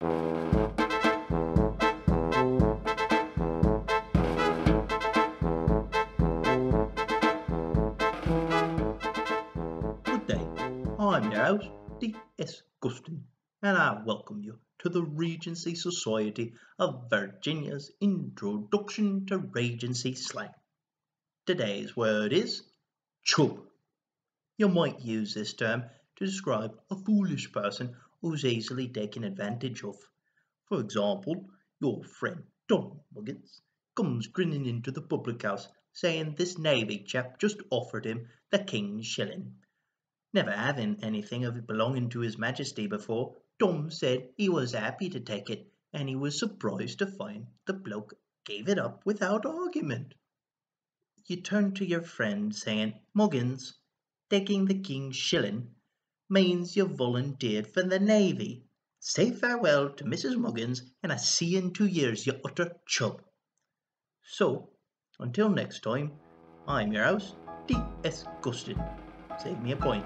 Good day, I'm your host, D.S. Gusting, and I welcome you to the Regency Society of Virginia's Introduction to Regency Slang. Today's word is chub. You might use this term to describe a foolish person who's easily taken advantage of. For example, your friend Tom Muggins comes grinning into the public house saying this navy chap just offered him the king's shilling. Never having anything of it belonging to his majesty before, Tom said he was happy to take it, and he was surprised to find the bloke gave it up without argument. You turn to your friend saying, Muggins, taking the king's shilling means you've volunteered for the navy. Say farewell to Mrs. Muggins, and I see you in two years, you utter chub. So, until next time, I'm your host, D.S. Gusting. Save me a point.